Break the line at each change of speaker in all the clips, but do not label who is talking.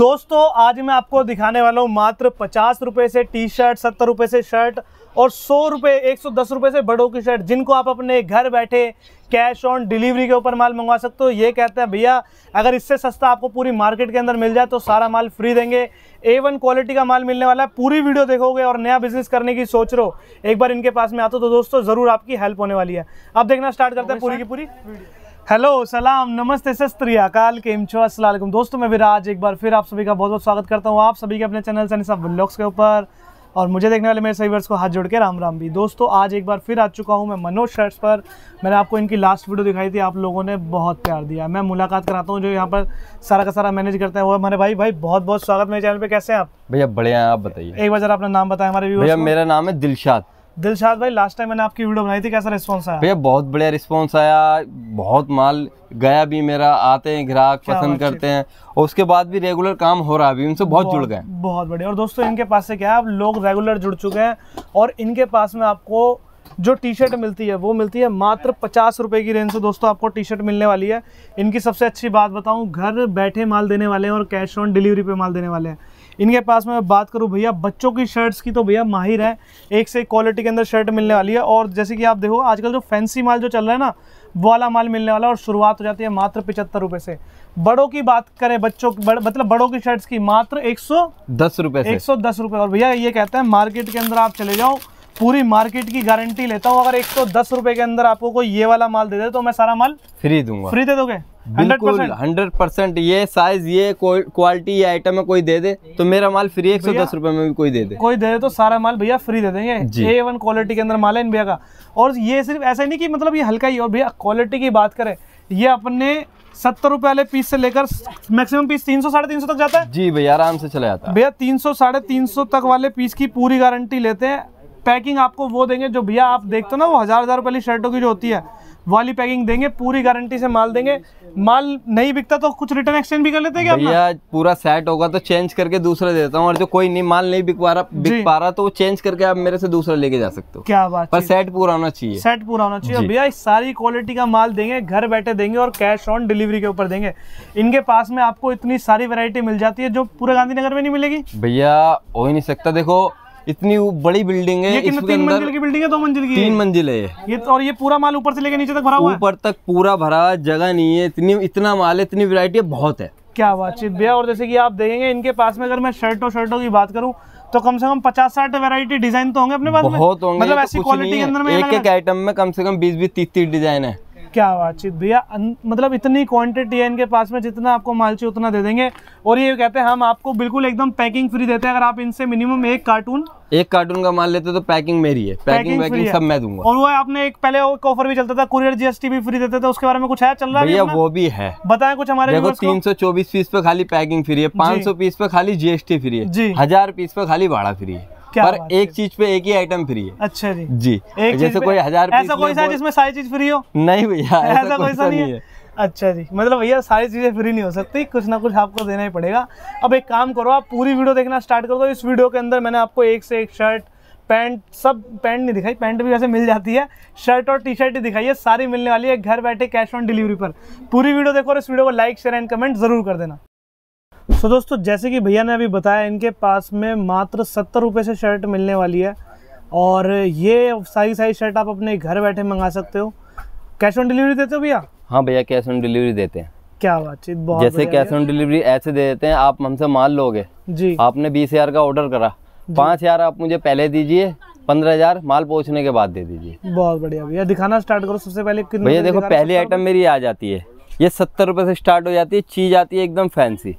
दोस्तों, आज मैं आपको दिखाने वाला हूँ मात्र पचास रुपये से टी शर्ट सत्तर रुपये से शर्ट और सौ रुपये एक सौ दस रुपये से बड़ों की शर्ट, जिनको आप अपने घर बैठे कैश ऑन डिलीवरी के ऊपर माल मंगवा सकते हो। ये कहते हैं, भैया, अगर इससे सस्ता आपको पूरी मार्केट के अंदर मिल जाए तो सारा माल फ्री देंगे। ए वन क्वालिटी का माल मिलने वाला है। पूरी वीडियो देखोगे और नया बिज़नेस करने की सोच रहे। हो एक बार इनके पास में आते तो दोस्तों, ज़रूर आपकी हेल्प होने वाली है। अब देखना स्टार्ट करते हैं पूरी की पूरी। हेलो सलाम नमस्ते शस्त्री अकाल केम छो? अस्सलाम दोस्तों मैं विराज एक बार फिर आप सभी का बहुत बहुत स्वागत करता हूँ आप सभी के अपने चैनल सनी सब व्लॉग्स के ऊपर। और मुझे देखने वाले मेरे सही को हाथ जोड़ के राम राम भी। दोस्तों आज एक बार फिर आ चुका हूँ मैं मनोज शर्ट्स पर। मैंने आपको इनकी लास्ट वीडियो दिखाई थी आप लोगों ने बहुत प्यार दिया। मैं मुलाकात कराता हूँ जो यहाँ पर सारा का सारा मैनेज करता है। वो हमारे भाई भाई बहुत बहुत स्वागत मेरे चैनल पे। कैसे हैं आप?
भैया बढ़िया है आप बताइए।
एक बार जरा अपना नाम बताएँ हमारे
भैया मेरा नाम है दिलशाद।
दिलशाद भाई लास्ट टाइम मैंने आपकी वीडियो बनाई थी कैसा रिस्पॉन्स आया?
भैया बहुत बढ़िया रिस्पांस आया। बहुत माल गया भी मेरा आते हैं ग्राहक पसंद करते हैं। और उसके बाद भी रेगुलर काम हो रहा है अभी उनसे बहुत जुड़ गए।
बहुत बढ़िया। और दोस्तों इनके पास से क्या है लोग रेगुलर जुड़ चुके हैं और इनके पास में आपको जो टी शर्ट मिलती है वो मिलती है मात्र पचास रुपए की रेंज से। दोस्तों आपको टी शर्ट मिलने वाली है। इनकी सबसे अच्छी बात बताऊँ घर बैठे माल देने वाले हैं और कैश ऑन डिलीवरी पे माल देने वाले हैं। इनके पास में बात करूँ भैया बच्चों की शर्ट्स की तो भैया माहिर है। एक से एक क्वालिटी के अंदर शर्ट मिलने वाली है और जैसे कि आप देखो आजकल जो फैंसी माल जो चल रहा है ना वो वाला माल मिलने वाला और शुरुआत हो जाती है मात्र पिचहत्तर रुपये से। बड़ों की बात करें बच्चों की बड़, मतलब बड़ों की शर्ट्स की मात्र एक सौ
दस रुपए
एक सौ दस रुपये और भैया ये कहते हैं मार्केट के अंदर आप चले जाओ पूरी मार्केट की गारंटी लेता हूँ। अगर एक सौ दस रुपये के अंदर आपको कोई ये वाला माल दे दे तो मैं सारा माल
फ्री दूँगा।
फ्री दे दोगे?
बिल्कुल
परसेंट
हंड्रेड परसेंट ये साइज़ ये क्वालिटी ये आइटम है कोई दे दे तो मेरा माल फ्री एक सौ दस रुपए में भी कोई दे दे।
कोई दे दे तो सारा माल भैया फ्री दे देंगे। ए वन क्वालिटी के अंदर माल है इन भैया का। और ये सिर्फ़ ऐसा नहीं कि मतलब ये हल्का ही और भैया क्वालिटी की बात करें ये अपने सत्तर रुपए वाले पीस से लेकर मैक्सिमम पीस तीन सौ साढ़े तीन सौ तक जाता है?
जी भैया आराम से चला जाता है।
भैया तीन सौ साढ़े तीन सौ तक वाले पीस की पूरी गारंटी लेते हैं। पैकिंग आपको वो देंगे जो भैया आप देखते हो ना वो हज़ार हज़ार वाली शर्टों की जो होती है वाली पैकिंग देंगे पूरी गारंटी से माल देंगे। माल नहीं बिकता तो कुछ रिटर्न एक्सचेंज भी कर लेते हैं क्या
भैया पूरा सेट होगा तो चेंज करके दूसरा देता हूँ और जो कोई नहीं माल नहीं बिक पा रहा बिक पा रहा तो वो चेंज करके आप मेरे से दूसरा लेके जा सकते हो।
क्या बात
पर सेट पूरा होना चाहिए।
सेट पूरा होना चाहिए। भैया सारी क्वालिटी का माल देंगे घर बैठे देंगे और कैश ऑन डिलीवरी के ऊपर देंगे। इनके पास में आपको इतनी सारी वैरायटी मिल जाती है जो पूरे गांधीनगर में नहीं मिलेगी।
भैया हो ही नहीं सकता। देखो इतनी बड़ी बिल्डिंग है
ये कितने तीन मंजिल की बिल्डिंग है दो मंजिल की?
तीन? मंजिल है ये।
तो और ये पूरा माल ऊपर से लेके नीचे तक भरा हुआ है?
ऊपर तक पूरा भरा है, जगह नहीं है इतनी इतना माल है इतनी वैरायटी बहुत है।
क्या बातचीत भैया और जैसे कि आप देखेंगे इनके पास में अगर मैं शर्टों शर्टों की बात करूँ तो कम से कम पचास साठ वैरायटी डिज़ाइन तो होंगे अपने पास
बहुत होंगे
मतलब
तो
ऐसी क्वालिटी के अंदर में
एक एक आइटम में कम से कम बीस बीस तीस तीस डिज़ाइन है।
क्या बातचीत? भैया मतलब इतनी क्वांटिटी है इनके पास में जितना आपको माल चाहिए उतना दे देंगे। और ये कहते हैं हम आपको बिल्कुल एकदम पैकिंग फ्री देते हैं। अगर आप इनसे मिनिमम एक कार्टून
एक कार्टून का माल लेते तो पैकिंग मेरी है। पैकिंग
है।
सब मैं दूँगा।
और वो आपने एक पहले एक ऑफ़र भी चलता था कुरियर जीएसटी भी फ्री देते थे उसके बारे में कुछ है? चल रहा है
भैया वो भी है।
बताएँ कुछ हमारे
देखो तीन सौ चौबीस पीस पे खाली पैकिंग फ्री है पाँच सौ पीस पे खाली जीएसटी फ्री है हज़ार पीस पे खाली भाड़ा फ्री है।
क्या
पर एक चीज़ पे एक ही आइटम फ्री है।
अच्छा जी।
जी।
एक
जैसे कोई हज़ार
ऐसा कोई सा जिसमें सारी चीज़ फ्री हो?
नहीं भैया
ऐसा कोई सा नहीं है।
है।
अच्छा जी मतलब भैया सारी चीज़ें फ्री नहीं हो सकती कुछ ना कुछ आपको देना ही पड़ेगा। अब एक काम करो आप पूरी वीडियो देखना स्टार्ट कर दो। इस वीडियो के अंदर मैंने आपको एक से एक शर्ट पैंट सब पैंट नहीं दिखाई पैंट भी वैसे मिल जाती है। शर्ट और टी शर्ट ही दिखाई है सारी मिलने वाली है घर बैठे कैश ऑन डिलीवरी पर। पूरी वीडियो देखो और इस वीडियो को लाइक शेयर एंड कमेंट ज़रूर कर देना। सो so, दोस्तों जैसे कि भैया ने अभी बताया इनके पास में मात्र सत्तर रुपये से शर्ट मिलने वाली है। और ये सारी सारी शर्ट आप अपने घर बैठे मंगा सकते हो। कैश ऑन डिलीवरी देते हो भैया?
हाँ भैया कैश ऑन डिलीवरी देते हैं।
क्या बातचीत बहुत
जैसे कैश ऑन डिलीवरी ऐसे दे देते हैं आप हमसे माल लोगे।
जी।
आपने बीस हज़ार का ऑर्डर करा। पाँच हज़ार आप मुझे पहले दीजिए पंद्रह हज़ार माल पहुँचने के बाद दे दीजिए।
बहुत बढ़िया भैया दिखाना स्टार्ट करो सबसे पहले
भैया देखो
दिखा
पहली आइटम मेरी आ जाती है। ये सत्तर रुपए से स्टार्ट हो जाती है चीज़ आती है एकदम फैंसी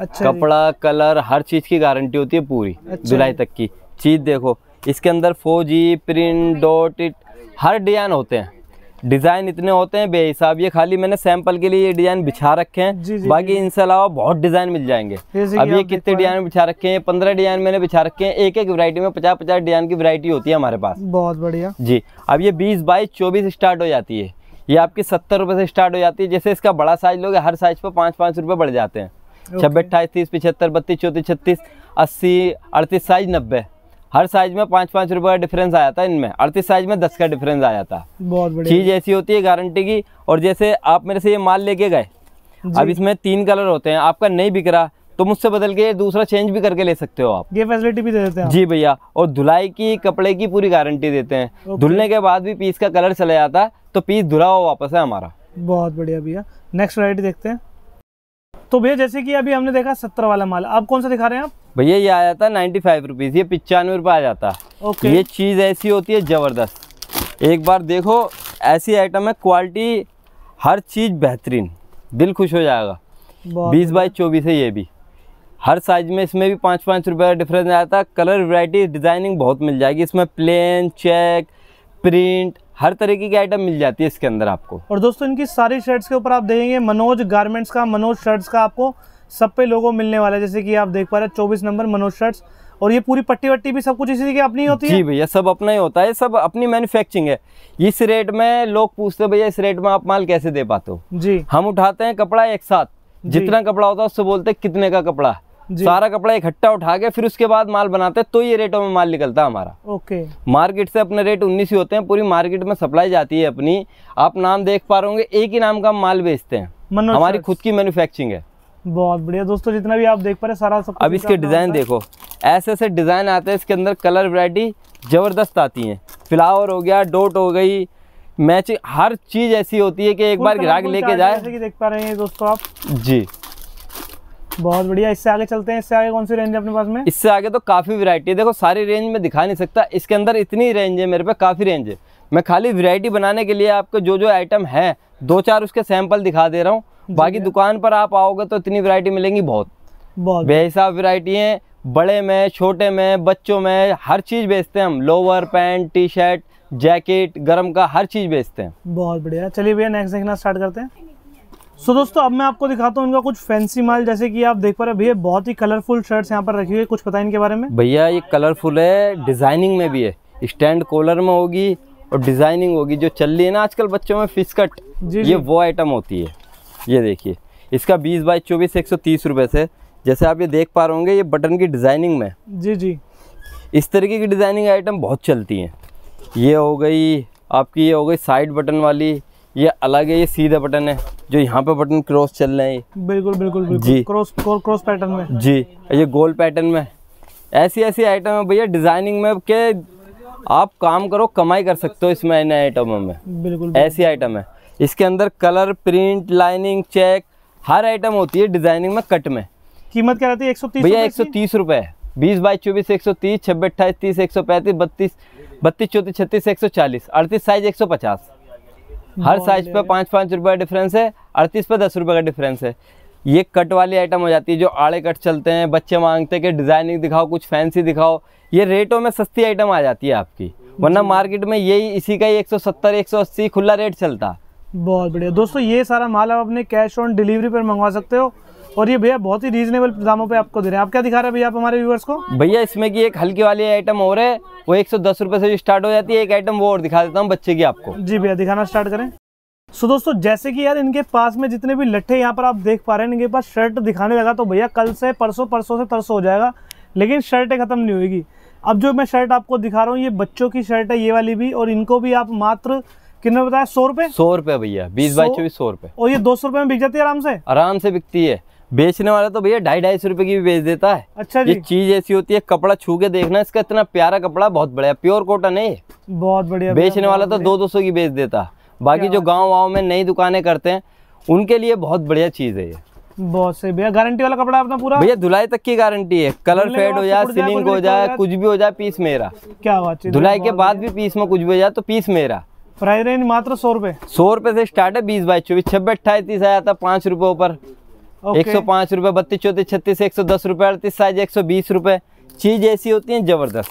अच्छा
कपड़ा कलर हर चीज़ की गारंटी होती है पूरी
अच्छा।
धुलाई तक की। चीज़ देखो इसके अंदर four G print dot it हर डिज़ाइन होते हैं। डिज़ाइन इतने होते हैं बेहिसाब ये खाली मैंने सैंपल के लिए ये डिज़ाइन बिछा रखे हैं।
जी,
बाकी इनसे अलावा बहुत डिज़ाइन मिल जाएँगे। अब ये कितने डिज़ाइन बिछा रखे हैं? पंद्रह डिज़ाइन मैंने बिछा रखे हैं। एक एक वैरायटी में पचास पचास डिज़ाइन की वैरायटी होती है हमारे पास।
बहुत बढ़िया।
जी अब ये बीस बाईस चौबीस स्टार्ट हो जाती है। ये आपकी सत्तर रुपये से स्टार्ट हो जाती है। जैसे इसका बड़ा साइज़ लोगे हर साइज़ पर पाँच पाँच रुपये बढ़ जाते हैं। छब्बीस अट्ठाईस तीस पिछहत्तर बत्तीस चौंतीस छत्तीस अस्सी अड़तीस साइज़ नब्बे। हर साइज़ में पाँच पाँच रुपये का डिफरेंस आया था इनमें। अड़तीस साइज़ में दस का डिफरेंस आया था।
बहुत
चीज़ ऐसी होती है गारंटी की और जैसे आप मेरे से ये माल लेके गए अब इसमें तीन कलर होते हैं आपका नहीं बिक रहा तो मुझसे बदल के दूसरा चेंज भी करके ले सकते हो आप।
ये फैसिलिटी भी दे देते हैं
जी भैया और धुलाई की कपड़े की पूरी गारंटी देते हैं। धुलने के बाद भी पीस का कलर चला जाता है तो पीस धुला हुआ वापस है हमारा।
बहुत बढ़िया भैया। नेक्स्ट वैरायटी देखते हैं। तो भैया जैसे कि अभी हमने देखा सत्तर वाला माल आप कौन सा दिखा रहे हैं आप?
भैया ये आ जाता है नाइन्टी फाइव रुपीज़ ये पचानवे रुपये आ जाता है।
ओके।
ये चीज़ ऐसी होती है ज़बरदस्त। एक बार देखो ऐसी आइटम है क्वालिटी हर चीज़ बेहतरीन दिल खुश हो जाएगा। बीस बाई चौबीस है ये भी। हर साइज़ में इसमें भी पाँच पाँच रुपये का डिफरेंस आता है। कलर वैरायटी डिज़ाइनिंग बहुत मिल जाएगी इसमें प्लेन चेक प्रिंट हर तरीके की आइटम मिल जाती है इसके अंदर आपको।
और दोस्तों इनकी सारी शर्ट्स के ऊपर आप देखेंगे मनोज गारमेंट्स का मनोज शर्ट्स का आपको सब पे लोगों मिलने वाला है। जैसे कि आप देख पा रहे हैं चौबीस नंबर मनोज शर्ट्स और ये पूरी पट्टी वट्टी भी सब कुछ इसी की अपनी होती है?
जी भैया सब अपना ही होता है सब अपनी मैन्युफैक्चरिंग है। इस रेट में लोग पूछते हैं भैया इस रेट में आप माल कैसे दे पाते हो?
जी।
हम उठाते हैं कपड़ा एक साथ। जितना कपड़ा होता है उससे बोलते हैं कितने का कपड़ा। सारा कपड़ा इकट्ठा उठा के फिर उसके बाद माल बनाते हैं तो ये रेटों में माल निकलता है हमारा।
ओके।
मार्केट से अपने रेट उन्नीस ही होते हैं पूरी मार्केट में सप्लाई जाती है अपनी। आप नाम देख पा रहे होंगे एक ही नाम का माल बेचते हैं। हमारी खुद की मैन्युफैक्चरिंग है।
बहुत बढ़िया दोस्तों जितना भी आप देख पा रहे सारा सब
अब इसके डिज़ाइन देखो। ऐसे ऐसे डिज़ाइन आते हैं इसके अंदर कलर वरायटी ज़बरदस्त आती है। फ्लावर हो गया डोट हो गई मैचिंग हर चीज़ ऐसी होती है कि एक बार ग्राहक लेके जाए।
देख पा रहे हैं दोस्तों आप।
जी।
बहुत बढ़िया इससे आगे चलते हैं इससे आगे कौन सी रेंज है अपने पास में?
इससे आगे तो काफ़ी वैरायटी है। देखो सारी रेंज में दिखा नहीं सकता। इसके अंदर इतनी रेंज है मेरे पे काफ़ी रेंज है। मैं खाली वैरायटी बनाने के लिए आपको जो जो आइटम है दो चार उसके सैंपल दिखा दे रहा हूँ। बाकी दुकान पर आप आओगे तो इतनी वैरायटी मिलेंगी बहुत।
बहुत।
बेहिसाब वैरायटी है बड़े में छोटे में बच्चों में हर चीज़ बेचते हैं हम। Lower pant T shirt jacket गर्म का हर चीज़ बेचते हैं।
बहुत बढ़िया। चलिए भैया नेक्स्ट देखना स्टार्ट करते हैं। सो so, दोस्तों अब मैं आपको दिखाता हूँ इनका कुछ फैंसी माल। जैसे कि आप देख पा रहे हैं भैया बहुत ही कलरफुल शर्ट्स यहाँ पर रखी हुई है। कुछ बताएँ इनके बारे में?
भैया ये कलरफुल है डिज़ाइनिंग में भी है। स्टैंड कॉलर में होगी और डिज़ाइनिंग होगी। जो चल रही है ना आजकल बच्चों में फ़िश कट
जी,
ये
जी।
वो आइटम होती है। ये देखिए इसका बीस बाई चौबीस एक सौ तीस रुपये से। जैसे आप ये देख पा रहे होंगे ये बटन की डिज़ाइनिंग में।
जी जी।
इस तरीके की डिज़ाइनिंग आइटम बहुत चलती हैं। ये हो गई आपकी ये हो गई साइड बटन वाली। ये अलग है ये सीधा बटन है जो यहाँ पे बटन क्रॉस चल रहे हैं
बिल्कुल बिल्कुल बिल्कुल।
जी।
क्रॉस क्रॉस पैटर्न में।
जी ये गोल पैटर्न में। ऐसी ऐसी आइटम है भैया डिज़ाइनिंग में के आप काम करो कमाई कर सकते हो इसमें इन आइटमों में।
बिल्कुल
ऐसी आइटम है। इसके अंदर कलर प्रिंट लाइनिंग चेक हर आइटम होती है डिज़ाइनिंग में कट में।
कीमत क्या रहती है? एक सौ तीस
भैया एक सौ तीस रुपये बीस बाईस चौबीस एक सौ तीस छब्बीस अट्ठाईस तीस एक सौ पैंतीस बत्तीस बत्तीस चौंतीस छत्तीस एक सौ चालीस अड़तीस साइज़ एक सौ पचास। हर साइज़ पे पाँच पाँच रुपये का डिफरेंस है अड़तीस पे दस रुपये का डिफरेंस है। ये कट वाली आइटम हो जाती है जो आड़े कट चलते हैं बच्चे मांगते हैं कि डिज़ाइनिंग दिखाओ कुछ फैंसी दिखाओ ये रेटों में सस्ती आइटम आ जाती है आपकी। वरना मार्केट में यही इसी का ही एक सौ सत्तर एक सौ अस्सी खुला रेट चलता।
बहुत बढ़िया। दोस्तों ये सारा माल आप अपने कैश ऑन डिलीवरी पर मंगवा सकते हो। और ये भैया बहुत ही रीजनेबल दामों पे आपको दे रहे हैं। आप क्या दिखा रहे हैं भैया आप हमारे व्यूअर्स को?
भैया इसमें की एक हल्की वाली आइटम और है वो एक सौ से स्टार्ट हो जाती है। एक आइटम वो और दिखा देता हूँ बच्चे की आपको।
जी भैया दिखाना स्टार्ट करें। सो so, दोस्तों जैसे कि यार इनके पास में जितने भी लट्ठे यहाँ पर आप देख पा रहे हैं इनके पास शर्ट दिखाने लगा तो भैया कल से परसों परसों से तरसों हो जाएगा लेकिन शर्टें खत्म नहीं होगी अब जो मैं शर्ट आपको दिखा रहा हूँ ये बच्चों की शर्ट है ये वाली भी और इनको भी आप मात्र कितने बताया? सौ रुपए?
सौ रुपये भैया बीस
बाई
चौबीस सौ रुपये
और ये दो सौ रुपए में बिक जाती है आराम से?
आराम से बिकती है। बेचने वाला तो भैया ढाई ढाई सौ रुपये की भी बेच देता है।
अच्छा जी।
ये चीज़ ऐसी होती है कपड़ा छू के देखना इसका इतना प्यारा कपड़ा बहुत बढ़िया प्योर कॉटन है
बहुत बढ़िया
बेचने वाला तो दो दो सौ की बेच देता। है बाकी जो गाँव वाँव में नई दुकानें करते हैं उनके लिए बहुत बढ़िया चीज़ है ये।
बहुत सही भैया गारंटी वाला कपड़ा अपना पूरा?
भैया धुलाई तक की गारंटी है। कलर फेड हो जाए सीलिंग हो जाए कुछ भी हो जाए पीस मेरा।
क्या बात है
धुलाई के बाद भी पीस में कुछ भी हो जाए तो पीस मेरा।
प्राइस रेंज मात्र सौ रुपए।
सौ रुपए से स्टार्ट है बीस बाईस चौबीस छब्बे अट्ठाईस तीस आया था पाँच रुपए ऊपर। एक सौ पाँच रुपये बत्तीस चौतीस छत्तीस एक सौ दस रुपये अड़तीस साइज़ एक सौ बीस रुपये। चीज़ ऐसी होती है ज़बरदस्त।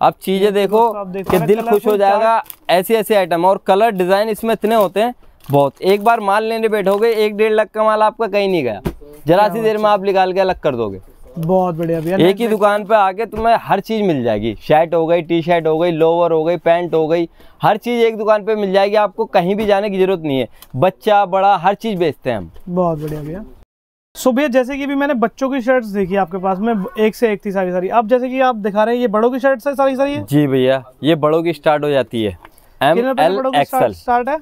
आप चीज़ें देखो कि दिल खुश हो जाएगा ऐसे ऐसे आइटम और कलर डिज़ाइन इसमें इतने होते हैं बहुत। एक बार माल लेने बैठोगे एक डेढ़ लाख का माल आपका कहीं नहीं गया। जरा सी देर में आप निकाल के अलग कर दोगे।
बहुत बढ़िया भैया
एक ही दुकान पे आके तुम्हें हर चीज़ मिल जाएगी। शर्ट हो गई टी शर्ट हो गई लोअर हो गई पैंट हो गई हर चीज़ एक दुकान पे मिल जाएगी। आपको कहीं भी जाने की ज़रूरत नहीं है। बच्चा बड़ा हर चीज़ बेचते हैं हम।
बहुत बढ़िया भैया। सो भैया जैसे कि भी मैंने बच्चों की शर्ट्स देखी आपके पास में एक से एक थी सारी सारी। अब जैसे कि आप दिखा रहे हैं ये बड़ों की शर्ट्स है सारी सारी है
जी भैया ये बड़ों की स्टार्ट हो जाती है। M L XL
start start है?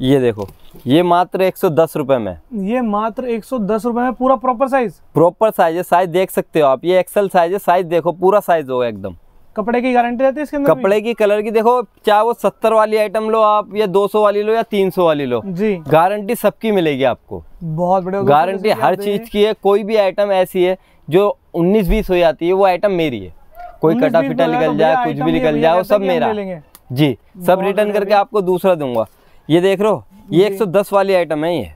ये देखो ये मात्र एक सौ दस रुपए में।
ये मात्र एक सौ दस रुपए में पूरा प्रॉपर साइज़
प्रॉपर साइज़ है साइज़ देख सकते हो आप। ये एक्सल साइज़ है साइज़ देखो पूरा साइज़ होगा एकदम।
कपड़े की गारंटी रहती है इसके अंदर
कपड़े की कलर की देखो चाहे वो सत्तर वाली आइटम लो आप या दो सौ वाली लो या तीन सौ वाली लो
जी।
गारंटी सबकी मिलेगी आपको।
बहुत बढ़िया
गारंटी हर चीज़ की है कोई भी आइटम ऐसी है जो उन्नीस बीस हो जाती है वो आइटम मेरी है। कोई कटा फिटा निकल जाए कुछ भी निकल जाए वो सब मेरा
ले।
जी सब रिटर्न करके आपको दूसरा दूँगा। ये देख हो ये 110 वाली आइटम है ये।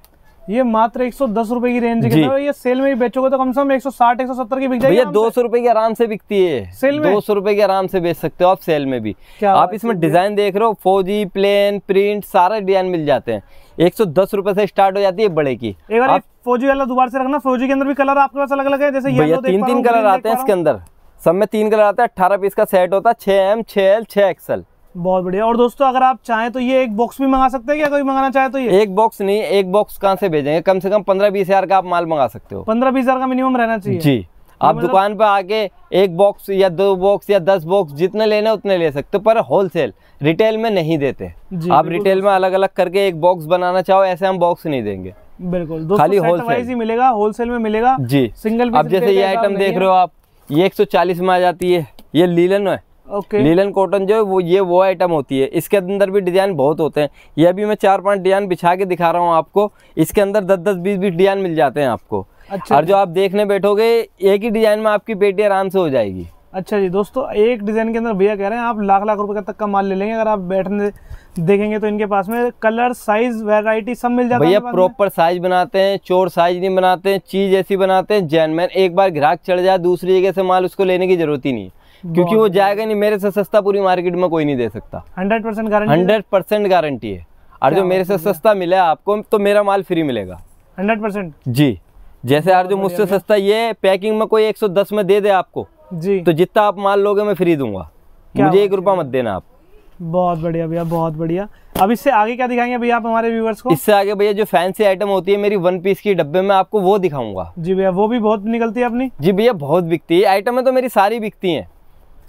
ये मात्र एक सौ दस रुपए की रेंज के अंदर। ये सेल में भी बेचोगे तो कम से कम एक सौ साठ एक सौ सत्तर की बिक जाएगी
दो
सौ
रुपए की आराम से बिकती है।
सेल में?
दो सौ रुपए की आराम से बेच सकते हो आप सेल में भी।
क्या
आप इसमें डिज़ाइन देख रहे हो फौजी प्लेन प्रिंट सारे डिज़ाइन मिल जाते हैं। एक सौ दस रुपए से स्टार्ट हो जाती है बड़े की।
एक बार फौजी वाला दोबारा से रखना। फौजी के अंदर भी कलर आपके पास अलग अलग है जैसे
तीन तीन कलर आते हैं इसके अंदर। सब में तीन कलर आता है अठारह पीस का सेट होता है छह एम छह एल छह एक्सएल।
बहुत बढ़िया। और दोस्तों अगर आप चाहें तो ये एक बॉक्स भी मंगा सकते हैं क्या? कोई मंगाना चाहे तो ये?
एक बॉक्स नहीं एक बॉक्स कहाँ से भेजेंगे कम से कम पंद्रह बीस हज़ार का आप माल मंगा सकते हो।
पंद्रह बीस हज़ार का मिनिमम रहना चाहिए।
जी। आप
मतलब-
दुकान पर आके एक बॉक्स या दो बॉक्स या दस बॉक्स जितने लेने उतने ले सकते हो पर होलसेल रिटेल में नहीं देते। आप रिटेल में अलग अलग करके एक बॉक्स बनाना चाहो ऐसे हम बॉक्स नहीं देंगे।
बिल्कुल।
खाली
होलसेल ही मिलेगा होलसेल में मिलेगा।
जी।
सिंगल
अब जैसे ये आइटम देख रहे हो आप ये 140 में आ जाती है ये लीलन है।
ओके
लीलन कॉटन जो है वो ये वो आइटम होती है। इसके अंदर भी डिज़ाइन बहुत होते हैं। ये अभी मैं चार पाँच डिज़ाइन बिछा के दिखा रहा हूँ आपको। इसके अंदर दस दस बीस बीस डिज़ाइन मिल जाते हैं आपको।
अच्छा
और जो। आप देखने बैठोगे एक ही डिज़ाइन में आपकी पेटी आराम से हो जाएगी।
अच्छा जी दोस्तों एक डिज़ाइन के अंदर भैया कह रहे हैं आप लाख लाख रुपए तक का माल ले लेंगे। अगर आप बैठने देखेंगे तो इनके पास में कलर साइज़ वैरायटी सब मिल जाता है
भैया? प्रॉपर साइज़ बनाते हैं चोर साइज़ नहीं बनाते हैं चीज़ ऐसी बनाते हैं जैनमैन एक बार ग्राहक चढ़ जाए दूसरी जगह से माल उसको लेने की ज़रूरत ही नहीं क्योंकि वो जाएगा नहीं मेरे से सस्ता पूरी मार्केट में कोई नहीं दे सकता।
Hundred percent guarantee
hundred percent guarantee है। और जो मेरे से सस्ता मिला आपको तो मेरा माल फ्री मिलेगा।
Hundred percent?
जी। जैसे यार जो मुझसे सस्ता ये पैकिंग में कोई 110 में दे दे आपको
जी।
तो जितना आप माल लोगे मैं फ्री दूँगा। मुझे एक रुपया मत देना आप।
बहुत बढ़िया भैया बहुत बढ़िया। अब इससे आगे क्या दिखाएँगे भैया आप हमारे व्यूवर्स को?
इससे आगे भैया जो फैंसी आइटम होती है मेरी वन पीस की डब्बे में आपको वो दिखाऊँगा।
जी भैया वो भी बहुत निकलती है अपनी?
जी भैया बहुत बिकती है। आइटम तो मेरी सारी बिकती हैं।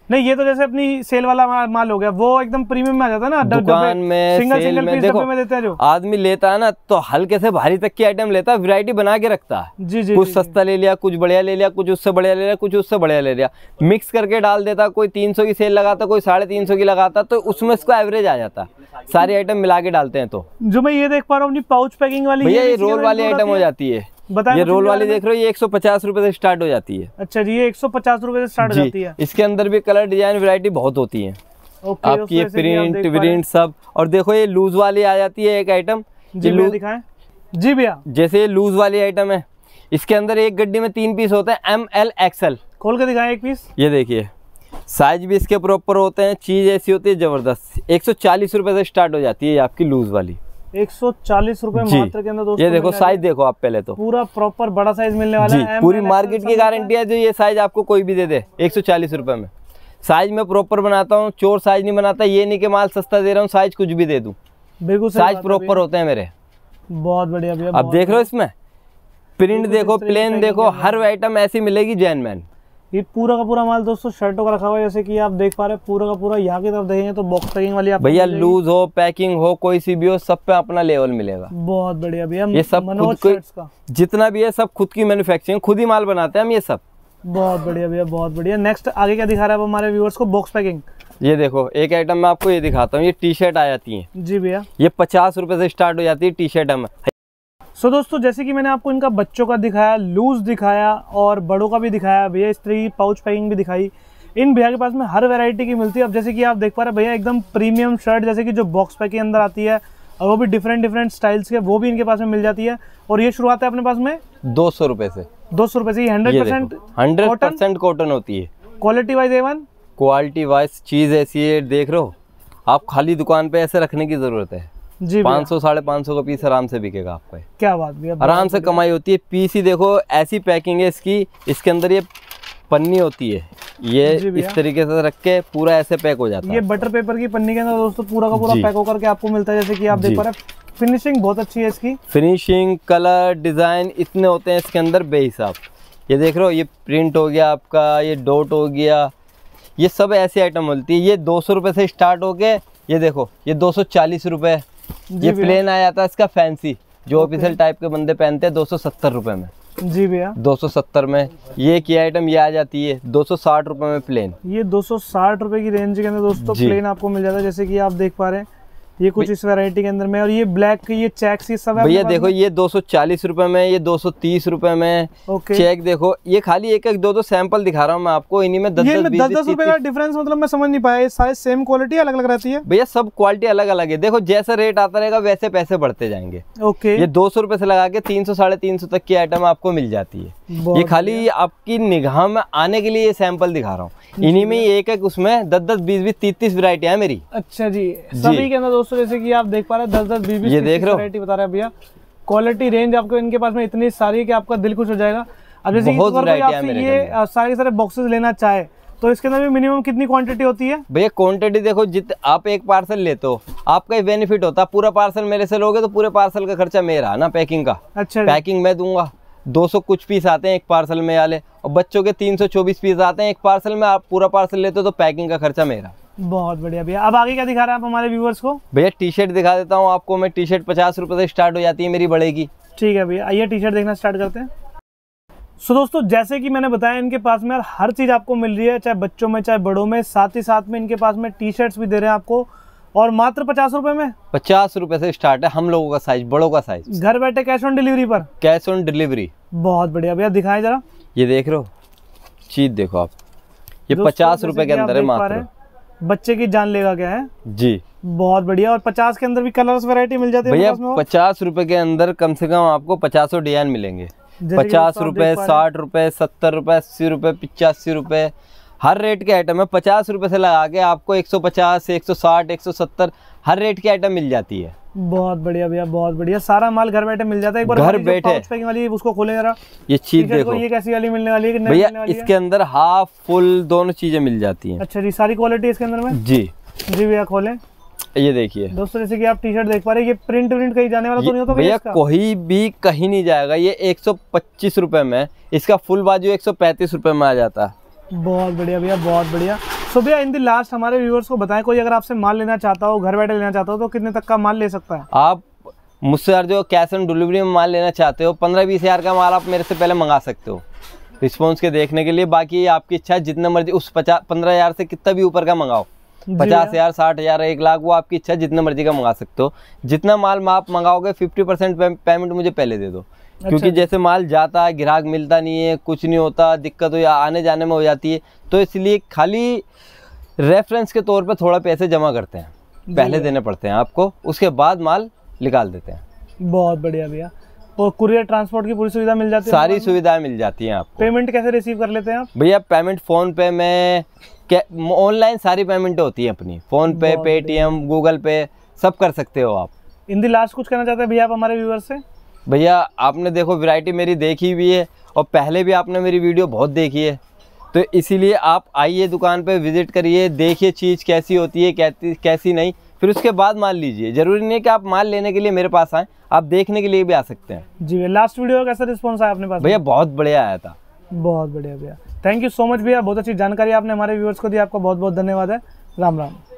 नहीं ये तो जैसे अपनी सेल वाला माल हो गया वो एकदम प्रीमियम में आ जाता है ना
दुकान में
सिंगल
सेल
सिंगल
में देखो
में देते हैं जो।
आदमी लेता है ना तो हल्के से भारी तक की आइटम लेता है वैरायटी बना के रखता है।
जी जी
कुछ
जी,
सस्ता ले लिया कुछ बढ़िया ले लिया कुछ उससे बढ़िया ले लिया कुछ उससे बढ़िया ले लिया। मिक्स करके डाल देता कोई तीन सौ की सेल लगाता कोई साढ़े की लगाता तो उसमें इसको एवरेज आ जाता। सारी आइटम मिला के डालते हैं तो।
जो मैं ये देख पा रहा हूँ अपनी पाउच पैकिंग वाली
ये रोल वाली आइटम हो जाती है।
बताएँ
ये रोल वाली देख रहे हो ये एक सौ पचास रुपए से स्टार्ट हो जाती है।
अच्छा जी ये एक सौ पचास रुपए से स्टार्ट हो जाती है।
इसके अंदर भी कलर डिज़ाइन वैरायटी बहुत होती है।
ओके
आपकी ये प्रिंट। प्रिंट सब। और देखो ये लूज वाली आ जाती है एक आइटम।
जी दिखाएँ। जी भैया।
जैसे ये लूज वाली आइटम है। इसके अंदर एक गड्डी में तीन पीस होते हैं एम एल एक्सएल
खोल के दिखाएँ एक पीस।
ये देखिए साइज़ भी इसके प्रॉपर होते हैं चीज़ ऐसी होती है ज़बरदस्त। एक सौ चालीस रुपए से स्टार्ट हो जाती है आपकी लूज वाली।
एक सौ चालीस रुपए मात्र के अंदर दोस्तों
ये देखो साइज़ देखो आप पहले तो।
पूरा प्रॉपर बड़ा साइज़ मिलने वाला है।
पूरी मार्केट की गारंटी है जो ये साइज़ आपको कोई भी दे दे एक सौ चालीस रूपए में। साइज़ में प्रॉपर बनाता हूँ चोर साइज़ नहीं बनाता ये नहीं कि माल सस्ता दे रहा हूँ साइज़ कुछ भी दे दूँ।
बिल्कुल
साइज़ प्रॉपर होते हैं मेरे।
बहुत बढ़िया भैया
अब देख रहे हो इसमें? प्रिंट देखो प्लेन देखो हर आइटम ऐसी मिलेगी जैन मैन
ये पूरा का पूरा माल दोस्तों शर्टों का रखा हुआ है जैसे कि आप देख पा रहे हैं पूरा का पूरा यहाँ की तरफ़ देखेंगे तो बॉक्स पैकिंग वाली
भैया लूज हो पैकिंग हो कोई सी भी हो सब पे अपना लेवल मिलेगा।
बहुत बढ़िया भैया
ये सब
मनोज
खुद का। जितना भी है सब खुद की मैन्युफैक्चरिंग खुद ही माल बनाते हैं हम ये सब।
बहुत बढ़िया भैया बहुत बढ़िया। नेक्स्ट आगे क्या दिखा रहा है हमारे व्यूअर्स को? बॉक्स पैकिंग
ये देखो एक आइटम मैं आपको ये दिखाता हूँ ये टी शर्ट आ जाती है।
जी भैया।
ये पचास रुपए से स्टार्ट हो जाती है टी शर्ट हम।
सो दोस्तों जैसे कि मैंने आपको इनका बच्चों का दिखाया लूज दिखाया और बड़ों का भी दिखाया भैया इस तरह पाउच पैकिंग भी दिखाई। इन भैया के पास में हर वैरायटी की मिलती है। अब जैसे कि आप देख पा रहे हैं भैया एकदम प्रीमियम शर्ट जैसे कि जो बॉक्स पैक के अंदर आती है और वो भी डिफरेंट डिफरेंट स्टाइल्स के वो भी इनके पास में मिल जाती है। और ये शुरुआत है अपने पास में?
दो सौ रुपए से।
दो सौ रुपये से। Hundred percent
hundred percent cotton होती है।
Quality wise A one
quality wise चीज़ ऐसी है देख रहे हो? आप खाली दुकान पे ऐसे रखने की ज़रूरत है।
जी
पाँच सौ साढ़े पाँच सौ का पीस आराम से बिकेगा आपका।
क्या बात भैया
आराम से कमाई होती है। पीस ही देखो ऐसी पैकिंग है इसकी इसके अंदर ये पन्नी होती है। ये इस तरीके से रख के पूरा ऐसे पैक हो जाता है।
ये बटर पेपर की पन्नी के अंदर दोस्तों पूरा का पूरा पैक होकर के आपको मिलता है जैसे कि आप देख पा रहे हैं। फिनिशिंग बहुत अच्छी है इसकी।
फिनिशिंग कलर डिज़ाइन इतने होते हैं इसके अंदर बेहिसाब। ये देख रहे हो ये प्रिंट हो गया आपका ये डोट हो गया। ये सब ऐसी आइटम मिलती है। ये दो सौ रुपये से स्टार्ट हो के ये देखो ये दो सौ चालीस रुपये ये प्लेन आ जाता है इसका फैंसी जो ऑफिसियल टाइप के बंदे पहनते हैं दो सौ सत्तर रूपए में।
जी भैया।
दो सौ सत्तर में। ये की आइटम ये आ जाती है दो सौ साठ रुपए में प्लेन
ये दो सौ साठ रुपए की रेंज के अंदर दोस्तों प्लेन आपको मिल जाता है जैसे की आप देख पा रहे हैं। ये कुछ इस वैरायटी के अंदर में और ये ब्लैक ये चेक्स ये सब है
भैया देखो ये दो सौ चालीस रुपए में ये दो सौ तीस रुपए में
ओके
चेक देखो ये खाली एक एक दो दो सैंपल दिखा रहा हूँ मैं आपको इन्हीं में दस दस
दस दस रुपए का डिफरेंस मतलब मैं समझ नहीं पाया सारे सेम क्वालिटी अलग अलग रहती है?
भैया सब क्वालिटी अलग अलग है। देखो जैसा रेट आता रहेगा वैसे पैसे बढ़ते जाएँगे।
ओके
ये दो सौ से लगा के तीन सौ साढ़े तीन सौ तक की आइटम आपको मिल जाती है। ये खाली आपकी निगाह में आने के लिए ये सैंपल दिखा रहा हूँ। इन्हीं में एक एक उसमें दस दस बीस बीस तीस तीस वैरायटी है मेरी।
अच्छा जी सभी के अंदर दोस्तों जैसे कि आप देख पा रहे हैं दस दस बीस बीस
ये देख रहे हो?
बता रहे हैं भैया। क्वालिटी रेंज आपको इनके पास में इतनी सारी है कि आपका दिल खुश हो जाएगा। अब जैसे
बहुत
ये सारे सारे बॉक्सेस लेना चाहे तो इसके अंदर भी मिनिमम कितनी क्वांटिटी होती है?
भैया क्वांटिटी देखो जित आप एक पार्सल लेते हो आपका ही बेनिफिट होता। है पूरा पार्सल मेरे से लोगे तो पूरे पार्सल का खर्चा मेरा ना पैकिंग का।
अच्छा
पैकिंग मैं दूँगा। 200 कुछ पीस आते हैं एक पार्सल में वाले और बच्चों के 324 पीस आते हैं एक पार्सल में आप पूरा पार्सल लेते हो तो पैकिंग का खर्चा मेरा।
बहुत बढ़िया भैया। अब आगे क्या दिखा रहे हैं आप हमारे व्यूअर्स को?
भैया टी शर्ट दिखा देता हूँ आपको मैं टी शर्ट पचास रुपये से स्टार्ट हो जाती है मेरी बड़े की
ठीक है भैया आइए टी शर्ट देखना स्टार्ट करते हैं। सो दोस्तों जैसे कि मैंने बताया इनके पास में हर चीज़ आपको मिल रही है चाहे बच्चों में चाहे बड़ों में साथ ही साथ में इनके पास में टी शर्ट्स भी दे रहे हैं आपको। और मात्र पचास रुपए में?
पचास रुपये से स्टार्ट है हम लोगों का साइज़ बड़ों का साइज़
घर बैठे कैश ऑन डिलीवरी पर?
कैश ऑन डिलीवरी
बहुत बढ़िया भैया दिखाएँ जरा।
ये देख रहे हो चीज़ देखो आप। ये पचास रुपए
के
अंदर है मात्र।
बच्चे की जान लेगा क्या है?
जी।
बहुत बढ़िया और पचास के अंदर भी कलर्स वैरायटी मिल जाती है
भैया? पचास रुपए के अंदर कम से कम आपको पचासों डिज़ाइन मिलेंगे। पचास रुपए। साठ रुपए सत्तर रुपए अस्सी रुपए पिचासी रुपए हर रेट के आइटम है पचास रुपए से लगा के आपको एक सौ पचास एक सौ साठ एक सौ सत्तर हर रेट की आइटम मिल जाती है।
बहुत बढ़िया भैया बहुत बढ़िया। सारा माल घर बैठे मिल जाता है। एक बार
घर बैठे।
वाली उसको खोले जरा।
ये चीज़ देखो
ये कैसी वाली मिलने वाली है
भैया इसके अंदर हाफ़ फुल दोनों चीज़ें मिल जाती है।
अच्छा जी सारी क्वालिटी इसके अंदर में?
जी।
जी भैया खोले।
ये देखिए।
दोस्तों जैसे कि आप टी शर्ट देख पा रहे हैं ये प्रिंट प्रिंट कहीं जाने वाला तो नहीं होता भैया
भैया कोई भी कहीं नहीं जाएगा। ये एक सौ पच्चीस रुपए में इसका फुल बाजू एक सौ पैंतीस रुपए में आ जाता। है
बहुत बढ़िया भैया बहुत बढ़िया। सो भैया इन दी लास्ट हमारे व्यूअर्स को बताएँ कोई अगर आपसे माल लेना चाहता हो घर बैठे लेना चाहता हो तो कितने तक का माल ले सकता है?
आप मुझसे यार जो कैश ऑन डिलीवरी में माल लेना चाहते हो पंद्रह बीस हज़ार का माल आप मेरे से पहले मंगा सकते हो। रिस्पॉन्स के देखने के लिए बाकी आपकी इच्छा जितना मर्ज़ी उस पचास पंद्रह हज़ार से कितना भी ऊपर का मंगाओ। पचास हज़ार साठ हज़ार एक लाख वो आपकी इच्छा जितना मर्ज़ी का मंगा सकते हो। जितना माल आप मंगाओगे फिफ्टी परसेंट पेमेंट मुझे पहले दे दो। क्योंकि जैसे माल जाता है ग्राहक मिलता नहीं है कुछ नहीं होता दिक्कत हो या आने जाने में हो जाती है तो इसलिए खाली रेफरेंस के तौर पर थोड़ा पैसे जमा करते हैं। पहले देने पड़ते हैं आपको उसके बाद माल निकाल देते हैं।
बहुत बढ़िया भैया। और कुरियर ट्रांसपोर्ट की पूरी सुविधा मिल जाती है
सारी सुविधाएँ मिल जाती हैं आपको।
पेमेंट कैसे रिसीव कर लेते हैं आप?
भैया पेमेंट फ़ोन पे में ऑनलाइन सारी पेमेंट होती है अपनी। फ़ोन पे पेटीएम गूगल पे सब कर सकते हो आप।
इन दी लास्ट कुछ कहना चाहते हैं भैया आप हमारे व्यूअर्स से?
भैया आपने देखो वैरायटी मेरी देखी हुई है और पहले भी आपने मेरी वीडियो बहुत देखी है। तो इसीलिए आप आइए दुकान पे विज़िट करिए देखिए चीज़ कैसी होती है कैसी कैसी नहीं। फिर उसके बाद माल लीजिए। ज़रूरी नहीं कि आप माल लेने के लिए मेरे पास आएँ आप देखने के लिए भी आ सकते हैं।
जी भैया लास्ट वीडियो का कैसा रिस्पॉन्स आया अपने पास?
भैया बहुत बढ़िया आया था।
बहुत बढ़िया भैया। थैंक यू सो मच भैया बहुत अच्छी जानकारी आपने हमारे व्यूअर्स को दी। आपका बहुत बहुत धन्यवाद है। राम राम।